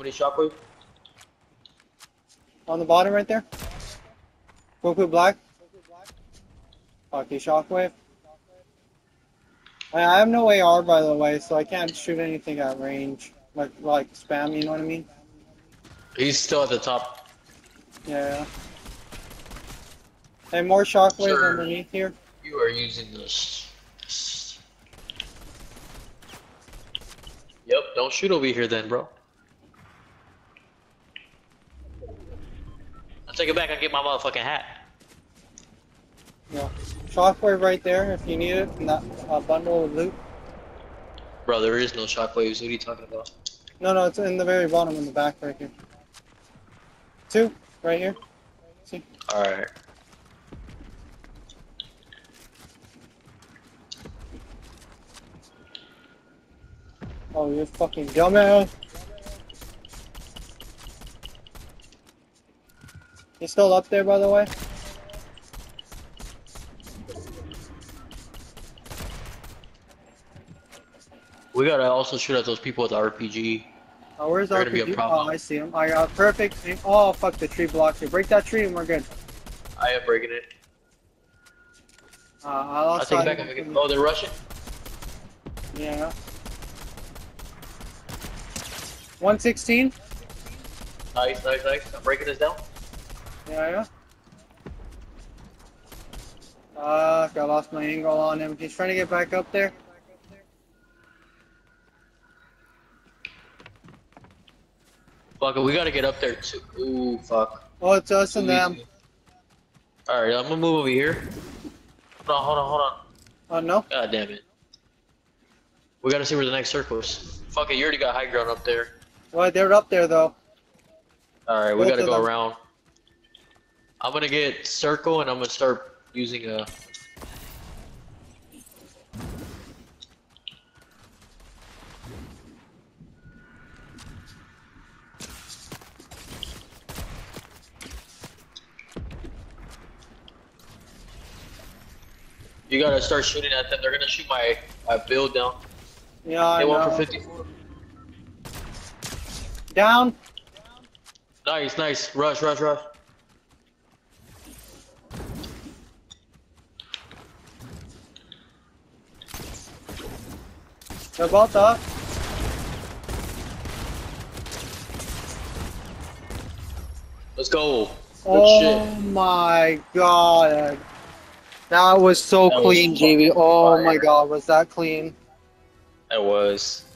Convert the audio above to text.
Somebody shockwave? On the bottom right there. Goku Black. Fuck you, Shockwave. I I have no AR by the way, so I can't shoot anything at range. Like like spam, you know what I mean? He's still at the top. Yeah. And more Shockwave Sure. underneath here. You are using this. Yep, don't shoot over here then, bro. Take it back and get my motherfucking hat. Yeah. Shockwave right there if you need it in that uh, bundle of loot. Bro, there is no shockwaves. What are you talking about? No, no, it's in the very bottom in the back right here. Two, right here. See? Alright. Oh, you fucking dumbass. He's still up there, by the way. We gotta also shoot at those people with the RPG. Oh, where's They're gonna be a RPG? Oh. I see him. I got perfect. Oh, fuck, the tree blocks it. Break that tree and we're good. I am breaking it. Uh, I I'll lost take back of and make it. him. Oh, they're rushing? Yeah. 116? Nice, nice, nice. I'm breaking this down. Yeah, yeah. Fuck, I lost my angle on him. He's trying to get back up there. Fuck it, we gotta get up there too. Ooh, fuck. Oh, it's us and them. Alright, I'm gonna move over here. Hold on, hold on, hold on. Oh, no? God damn it. We gotta see where the next circle is. Fuck it, you already got high ground up there. Well, they're up there, though. Alright, we Both gotta go them. around. I'm gonna get circle and I'm gonna start using a. You gotta start shooting at them. They're gonna shoot my, my build down. Yeah, I They know. for 54. Down. Nice, nice. Rush, rush, rush. They're both up. Let's go. Good Oh shit. my god. That was so That was clean, JV. Oh my god, was that clean? It was.